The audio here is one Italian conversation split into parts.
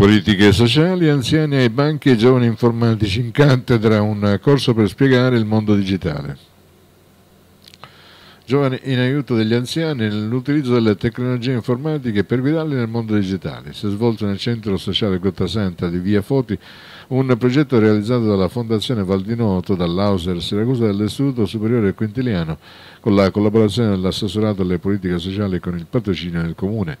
Politiche sociali, anziani ai banchi e giovani informatici in cattedra, un corso per spiegare il mondo digitale. Giovani in aiuto degli anziani nell'utilizzo delle tecnologie informatiche per guidarli nel mondo digitale. Si è svolto nel centro sociale Gottasanta di Via Foti un progetto realizzato dalla Fondazione Valdinoto, dall'Auser Siracusa dell'Istituto Superiore Quintiliano, con la collaborazione dell'assessorato alle politiche sociali e con il patrocinio del Comune.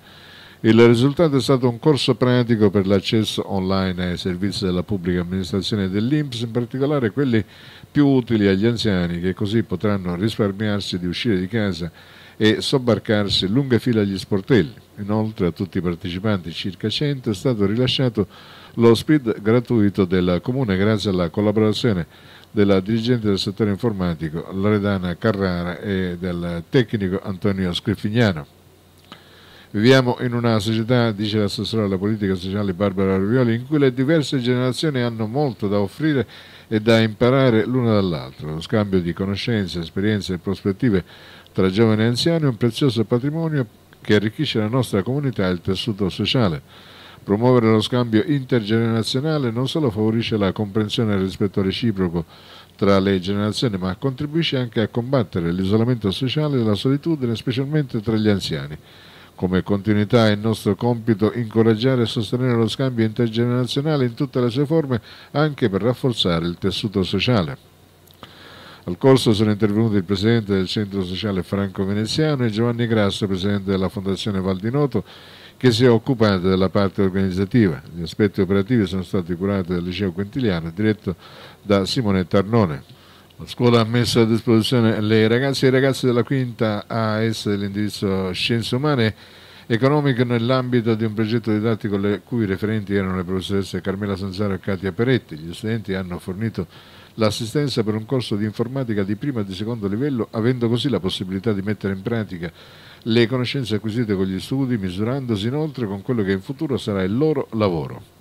Il risultato è stato un corso pratico per l'accesso online ai servizi della pubblica amministrazione dell'Inps, in particolare quelli più utili agli anziani che così potranno risparmiarsi di uscire di casa e sobbarcarsi lunghe file agli sportelli. Inoltre a tutti i partecipanti, circa 100, è stato rilasciato lo speed gratuito del Comune grazie alla collaborazione della dirigente del settore informatico Loredana Carrara e del tecnico Antonio Scrifignano. Viviamo in una società, dice l'assessore alla politica sociale Barbara Ruvioli, in cui le diverse generazioni hanno molto da offrire e da imparare l'una dall'altra. Lo scambio di conoscenze, esperienze e prospettive tra giovani e anziani è un prezioso patrimonio che arricchisce la nostra comunità e il tessuto sociale. Promuovere lo scambio intergenerazionale non solo favorisce la comprensione e il rispetto reciproco tra le generazioni, ma contribuisce anche a combattere l'isolamento sociale e la solitudine, specialmente tra gli anziani. Come continuità è nostro compito incoraggiare e sostenere lo scambio intergenerazionale in tutte le sue forme, anche per rafforzare il tessuto sociale. Al corso sono intervenuti il presidente del centro sociale Franco Veneziano e Giovanni Grasso, presidente della Fondazione Valdinoto, che si è occupato della parte organizzativa. Gli aspetti operativi sono stati curati dal liceo Quintiliano, diretto da Simone Tarnone. La scuola ha messo a disposizione le ragazze e i ragazzi della quinta AS dell'indirizzo Scienze Umane Economiche nell'ambito di un progetto didattico le cui referenti erano le professoresse Carmela Sanzaro e Katia Peretti. Gli studenti hanno fornito l'assistenza per un corso di informatica di primo e di secondo livello, avendo così la possibilità di mettere in pratica le conoscenze acquisite con gli studi, misurandosi inoltre con quello che in futuro sarà il loro lavoro.